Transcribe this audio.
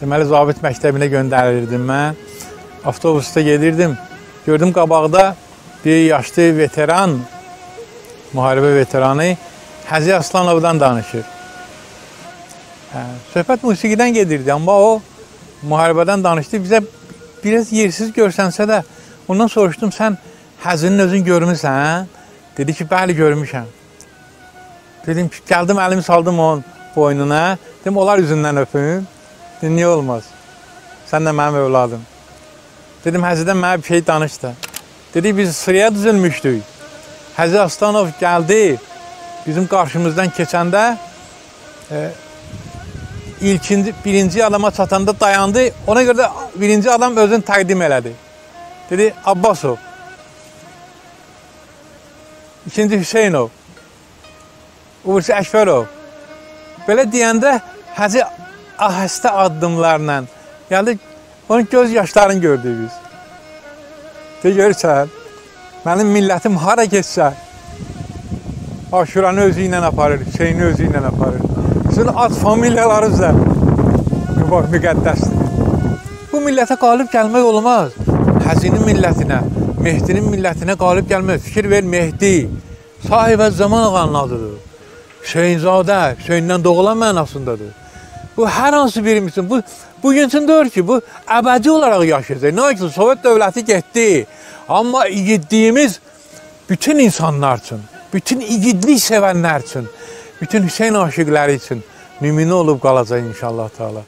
Deməli, zabit məktəbinə göndərilirdim mən. Avtobusda gedirdim. Gördüm qabaqda bir yaşlı veteran, müharibə veteranı Həzi Aslanovdan danışır. Hə, söhbət musiqidən gedirdi, amma o müharibədən danışdı. Bizə biraz yersiz görsənsə də ondan soruşdum, sən Həzinin özün görmüsən? Dedi ki, bəli görmüşəm. Dedim ki, gəldim əlimi saldım onun boynuna. Dedim, onlar üzündən öpüm. Dedim, niyə olmaz? Sən də mənim övladım. Dedim, Həzidən mənə bir şey danış da. Dedi, biz sıraya düzülmüşdük. Həzi Aslanov gəldi, bizim qarşımızdan keçəndə e, ilkinci, birinci adama çatanda dayandı. Ona görə də birinci adam özünü təqdim elədi. Dedi, Abbasov. İkinci Hüseynov. Uğursu Əkbərov. Belə deyəndə Həzi ahəstə addımlarla gəldi, onun göz yaşlarını gördük biz. De görürsən, mənim millətim hara getsə, Aşuranı özü ilə aparır, Hüseyni özü ilə aparır. Sizin ad familiyalarınız da müqəddəsdir. Bu millətə qalib gəlmək olmaz. Həzinin millətinə, Mehdinin millətinə qalib gəlmək. Fikir ver, Mehdi sahibə zaman ağanın adıdır. Hüseynzadə, Hüseyndən doğulan mənasındadır. Bu hər hansı birimizin, bu bugün üçün deyir ki, bu əbədi olaraq yaşayacaq. Nə üçün Sovet dövləti getdi. Amma igidliyimiz bütün insanlar üçün, bütün igidlik sevənlər üçün, bütün Hüseyn aşiqləri üçün nümunə olub qalacaq inşallah Taala.